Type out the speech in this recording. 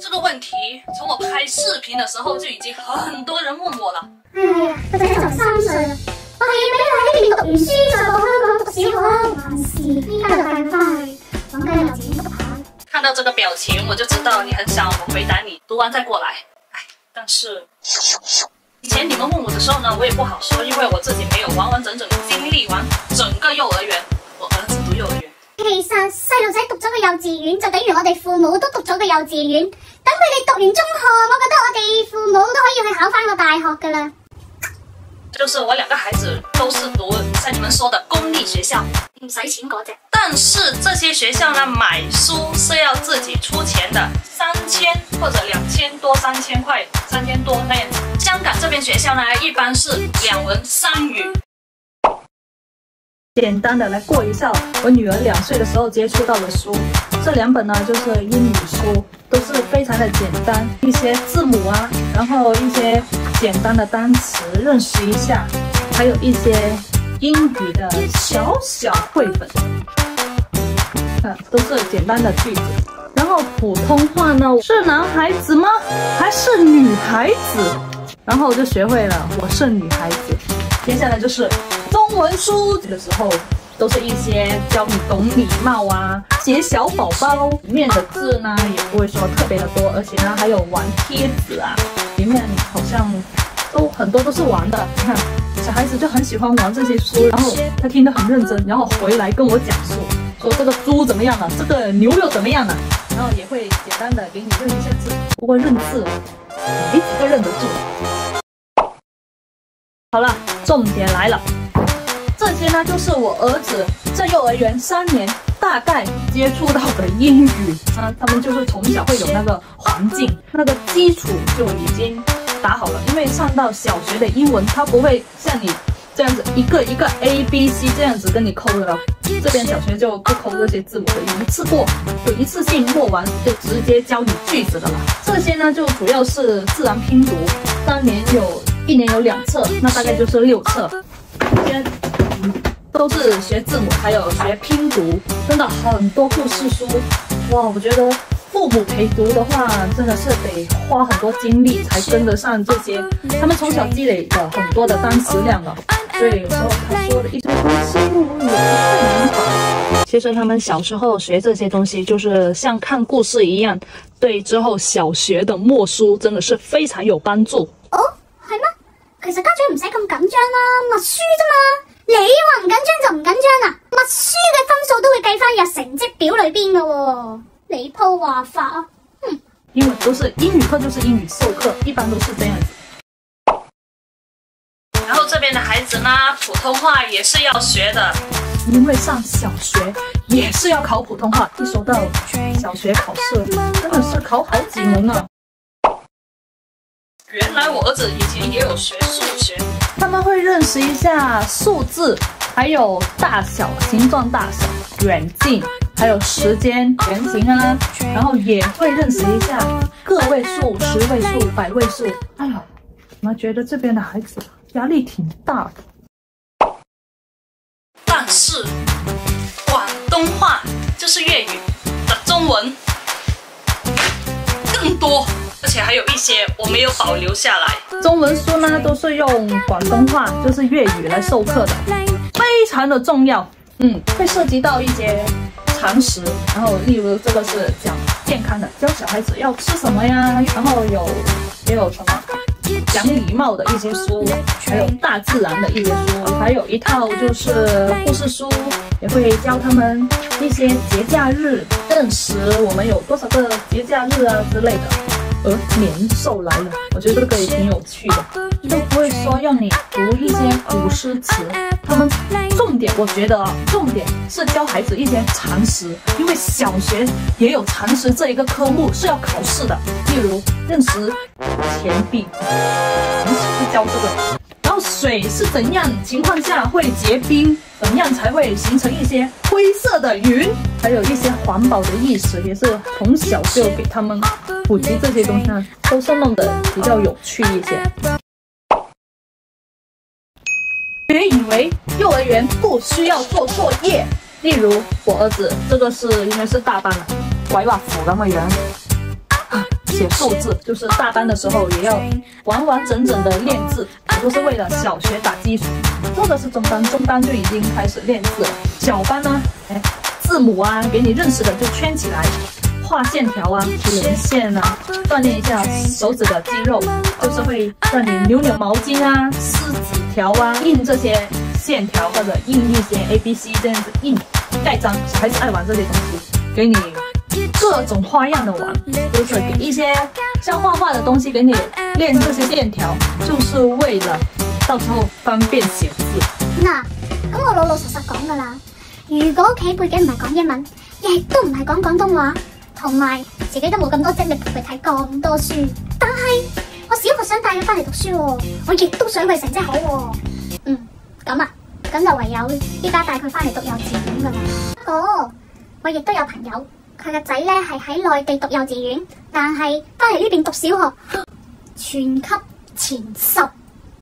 这个问题从我拍视频的时候就已经很多人问我了。哎呀，我在找三岁，我还没有来得及懂。看到这个表情，我就知道你很想我回答你，读完再过来。哎，但是以前你们问我的时候呢，我也不好说，因为我自己没有完完整整经历完整个幼儿园。我儿子读幼儿园。其实细路仔读咗个幼稚园，就等于我哋父母都读咗个幼稚园。等佢哋读完中学，我觉得我哋父母都可以去考翻个大学噶啦。就是我两个孩子都是读，像你们说的公立学校，唔使钱嗰只。但是这些学校呢，买书是要自己出钱的，三千或者两千多，三千块，三千多样。香港这边学校呢，一般是两文三语。简单的来过一下，我女儿两岁的时候接触到的书，这两本呢就是英语书，都是非常的简单，一些字母啊，然后一些简单的单词认识一下，还有一些英语的小小绘本，看都是简单的句子，然后普通话呢是男孩子吗？还是女孩子？然后我就学会了我是女孩子，接下来就是。中文书这的时候都是一些教你懂礼貌啊，写小宝宝里面的字呢，也不会说特别的多，而且呢还有玩贴纸啊，里面好像都很多都是玩的，你看。小孩子就很喜欢玩这些书，然后他听得很认真，然后回来跟我讲述说这个猪怎么样了，这个牛又怎么样了，然后也会简单的给你认一下字，不过认字没几个认得住。好了，重点来了。这些呢，就是我儿子在幼儿园三年大概接触到的英语啊，他们就是从小会有那个环境，那个基础就已经打好了。因为上到小学的英文，他不会像你这样子一个一个 A B C 这样子跟你抠的了。这边小学就不抠这些字母的，一次过就一次性默完，就直接教你句子的了。这些呢，就主要是自然拼读，三年有一年有两册，那大概就是六册。先。都是学字母，还有学拼读，真的很多故事书。哇，我觉得父母陪读的话，真的是得花很多精力才跟得上这些。他们从小积累的很多的单词量了，所以有时候他说的一堆新父母也不明白。其实他们小时候学这些东西，就是像看故事一样，对之后小学的默书真的是非常有帮助。哦，系吗？其实家长唔使咁紧张啦，默书啫嘛。你话唔紧张就唔紧张啊？默书嘅分数都会计翻入成绩表里边嘅喎。你铺话法，啊？嗯，因为都是英语课，就是英语授课，一般都是这样。然后这边的孩子呢，普通话也是要学的，因为上小学也是要考普通话。一说到小学考试，真的是考好几门啊。原来我儿子以前也有学数学。他们会认识一下数字，还有大小、形状、大小、远近，还有时间、圆形啊。然后也会认识一下个位数、十位数、百位数。哎呦，怎么觉得这边的孩子压力挺大的？但是广东话就是粤语的中文更多。而且还有一些我没有保留下来。中文书呢，都是用广东话，就是粤语来授课的，非常的重要。嗯，会涉及到一些常识，然后例如这个是讲健康的，教小孩子要吃什么呀，然后有也有什么讲礼貌的一些书，还有大自然的一些书，还有一套就是故事书，也会教他们一些节假日，认识我们有多少个节假日啊之类的。而年兽来了，我觉得这个也挺有趣的，就不会说让你读一些古诗词，他们重点我觉得重点是教孩子一些常识，因为小学也有常识这一个科目是要考试的，例如认识钱币，常就是教这个。水是怎样情况下会结冰？怎样才会形成一些灰色的云？还有一些环保的意识，也是从小就给他们普及这些东西，都是弄得比较有趣一些。别以为幼儿园不需要做作业，例如我儿子这个是应该是大班了，拐把小那么员。写数字，就是大班的时候也要完完整整的练字，都是为了小学打基础。这个是中班，中班就已经开始练字了。小班呢，哎，字母啊，给你认识的就圈起来，画线条啊，连线啊，锻炼一下手指的肌肉，就是会让你扭扭毛巾啊，撕纸条啊，印这些线条或者印一些 A B C 这样子印盖章，小孩子爱玩这些东西，给你。各种花样的玩，就是一些像画画的东西给你练这些线条，就是为了到时候方便写字。嗱，咁我老老实实讲噶啦，如果屋企背景唔系讲英文，亦都唔系讲广东话，同埋自己都冇咁多精力陪佢睇咁多书，但系我小学想带佢翻嚟读书，我亦都想佢成绩好。嗯，咁啊，咁就唯有依家带佢翻嚟读幼稚园噶啦。不过我亦都有朋友。佢个仔咧系喺内地读幼稚园，但系翻嚟呢边读小学，全级前十。